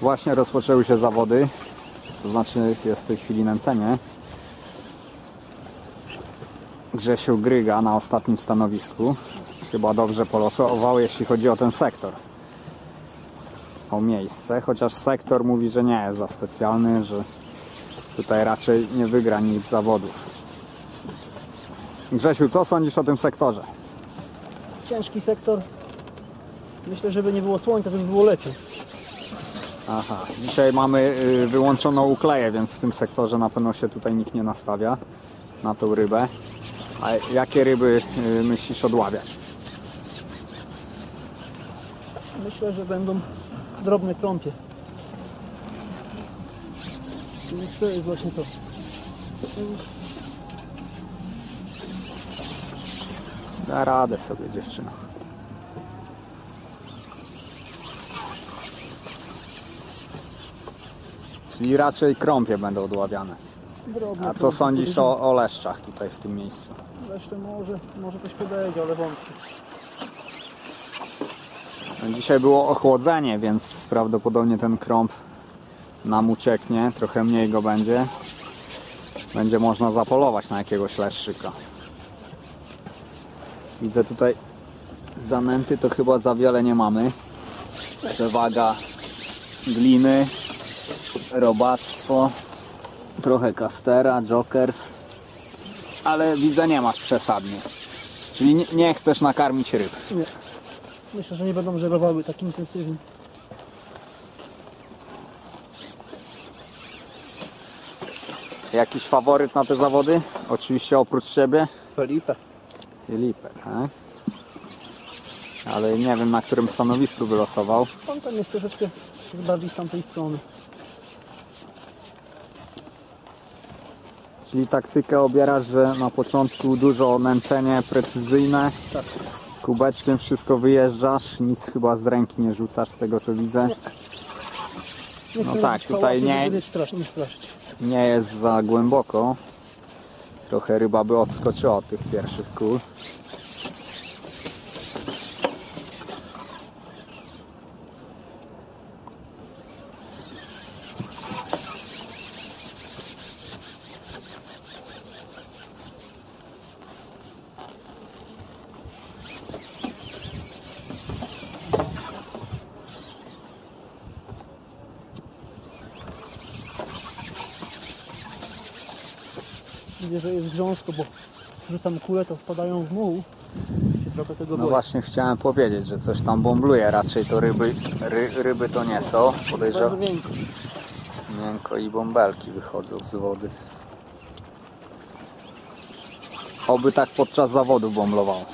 Właśnie rozpoczęły się zawody, to znaczy jest w tej chwili nęcenie. Grzesiu Gryga na ostatnim stanowisku. Chyba dobrze polosował, jeśli chodzi o ten sektor. O miejsce, chociaż sektor mówi, że nie jest za specjalny, że tutaj raczej nie wygra nic zawodów. Grzesiu, co sądzisz o tym sektorze? Ciężki sektor. Myślę, żeby nie było słońca, to by było lepiej. Aha, dzisiaj mamy y, wyłączoną ukleję, więc w tym sektorze na pewno się tutaj nikt nie nastawia na tą rybę. A jakie ryby y, myślisz odławiać? Myślę, że będą drobne krąpie. I to jest właśnie to. Da radę sobie dziewczyna. Czyli raczej krąpie będą odławiane. Drobne A co krąpie. sądzisz o, o leszczach tutaj w tym miejscu? Jeszcze może, może coś podejdzie, ale wątpię. No, Dzisiaj było ochłodzenie, więc prawdopodobnie ten krąb nam ucieknie, trochę mniej go będzie. Będzie można zapolować na jakiegoś leszczyka. Widzę tutaj zanęty to chyba za wiele nie mamy. Przewaga gliny, robactwo, trochę kastera, jokers, ale widzę nie masz przesadnie. Czyli nie, nie chcesz nakarmić ryb. Nie. Myślę, że nie będą żerowały tak intensywnie. Jakiś faworyt na te zawody? Oczywiście oprócz siebie? Felipe. Filipe, tak? Ale nie wiem na którym stanowisku wylosował. On tam jest troszeczkę bardziej z tamtej strony. Czyli taktykę obierasz, że na początku dużo nęcenie precyzyjne. Tak. Kubeczkiem wszystko wyjeżdżasz, nic chyba z ręki nie rzucasz z tego co widzę. Nie No chcę tak, tutaj nie- Nie straszyć, nie straszyć. Nie jest za głęboko. Trochę ryba by odskoczyła od tych pierwszych kul. Widzę, że jest grząsko, bo rzucam kulę, to wpadają w muł. Się trochę tego No boję. właśnie chciałem powiedzieć, że coś tam bąbluje. Raczej to ryby, ry, ryby to nie są. Podejrzewam. Bardzo miękko. Miękko i bąbelki wychodzą z wody. Oby tak podczas zawodu bomblowało.